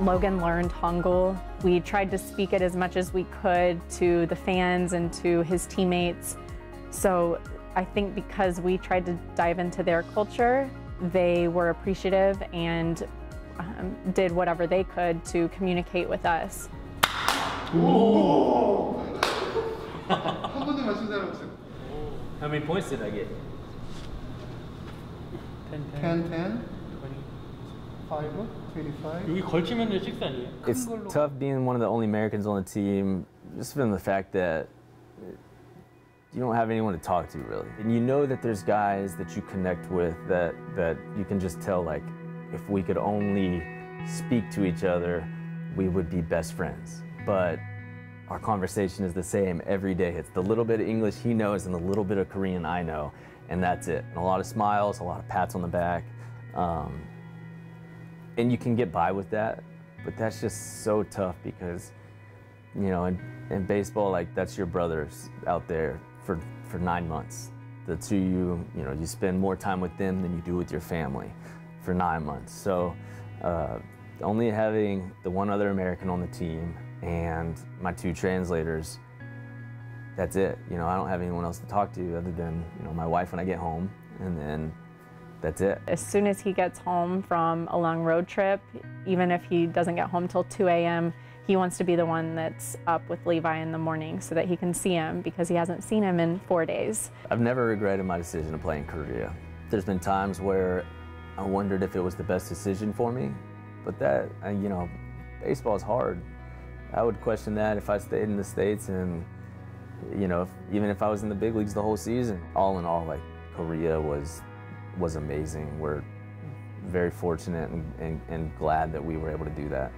Logan learned Hangul. We tried to speak it as much as we could to the fans and to his teammates. So I think because we tried to dive into their culture, they were appreciative and um, did whatever they could to communicate with us. How many points did I get? 10 10. 10, 10? 5, 25. 여기 걸치면 6 아니에요? It's tough being one of the only Americans on the team, just from the fact that you don't have anyone to talk to really. And you know that there's guys that you connect with that, that you can just tell like, if we could only speak to each other, we would be best friends. But our conversation is the same every day. It's the little bit of English he knows and the little bit of Korean I know, and that's it. And a lot of smiles, a lot of pats on the back. Um, and you can get by with that, but that's just so tough because, you know, in, in baseball, like that's your brothers out there for, for nine months. The two you, you know, you spend more time with them than you do with your family for nine months. So uh, only having the one other American on the team and my two translators, that's it. You know, I don't have anyone else to talk to other than, you know, my wife when I get home and then that's it. As soon as he gets home from a long road trip, even if he doesn't get home till 2 a.m., he wants to be the one that's up with Levi in the morning so that he can see him because he hasn't seen him in four days. I've never regretted my decision to play in Korea. There's been times where I wondered if it was the best decision for me, but that, you know, baseball is hard. I would question that if I stayed in the States and, you know, if, even if I was in the big leagues the whole season. All in all, like, Korea was, was amazing. We're very fortunate and, and, and glad that we were able to do that.